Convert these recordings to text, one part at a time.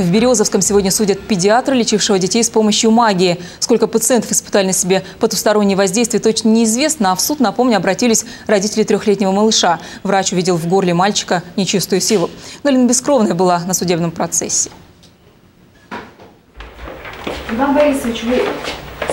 В Березовском сегодня судят педиатра, лечившего детей с помощью магии. Сколько пациентов испытали на себе потустороннее воздействие, точно неизвестно. А в суд, напомню, обратились родители трехлетнего малыша. Врач увидел в горле мальчика нечистую силу. Галина Бескровная была на судебном процессе. Иван Борисович, вы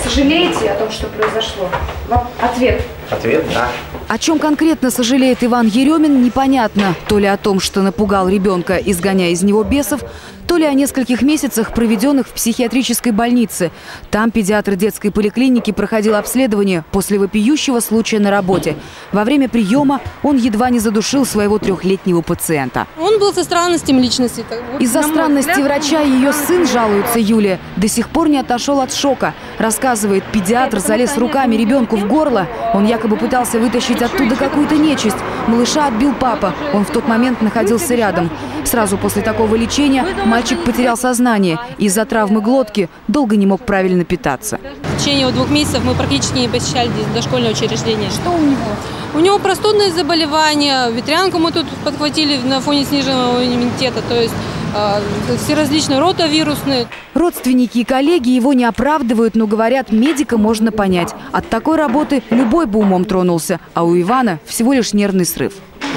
сожалеете о том, что произошло? Вам ответ. Ответ – да. О чем конкретно сожалеет Иван Еремин, непонятно. То ли о том, что напугал ребенка, изгоняя из него бесов, то ли о нескольких месяцах, проведенных в психиатрической больнице. Там педиатр детской поликлиники проходил обследование после вопиющего случая на работе. Во время приема он едва не задушил своего трехлетнего пациента. Он был со странностями личности. Из-за странности врача ее сын, жалуется Юлия, до сих пор не отошел от шока. Рассказывает, педиатр залез руками ребенку в горло. Он якобы пытался вытащить оттуда какую-то нечисть. Малыша отбил папа. Он в тот момент находился рядом. Сразу после такого лечения мальчик потерял сознание. Из-за травмы глотки долго не мог правильно питаться. В течение двух месяцев мы практически не посещали дошкольное учреждение. Что у него? У него простудные заболевания, ветрянку мы тут подхватили на фоне сниженного иммунитета, то есть э, все различные ротавирусные. Родственники и коллеги его не оправдывают, но говорят, медика можно понять. От такой работы любой бы умом тронулся, а у Ивана всего лишь нервный срыв.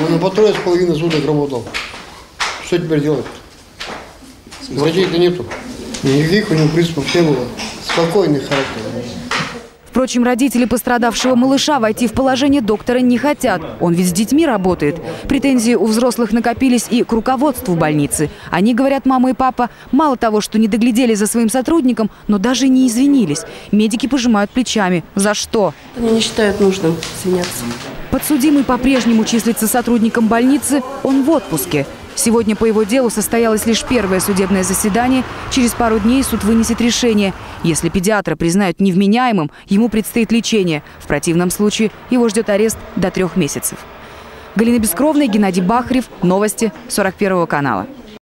Он на патруле с половиной суток работал. Что теперь делать? Врачей-то нету. Никаких у него приступов не было. Спокойный характер. Впрочем, родители пострадавшего малыша войти в положение доктора не хотят. Он ведь с детьми работает. Претензии у взрослых накопились и к руководству больницы. Они, говорят, мама и папа, мало того, что не доглядели за своим сотрудником, но даже не извинились. Медики пожимают плечами. За что? Они не считают нужным извиняться. Подсудимый по-прежнему числится сотрудником больницы. Он в отпуске. Сегодня по его делу состоялось лишь первое судебное заседание. Через пару дней суд вынесет решение. Если педиатра признают невменяемым, ему предстоит лечение. В противном случае его ждет арест до трех месяцев. Галина Бескровная, Геннадий Бахарев. Новости 41 канала.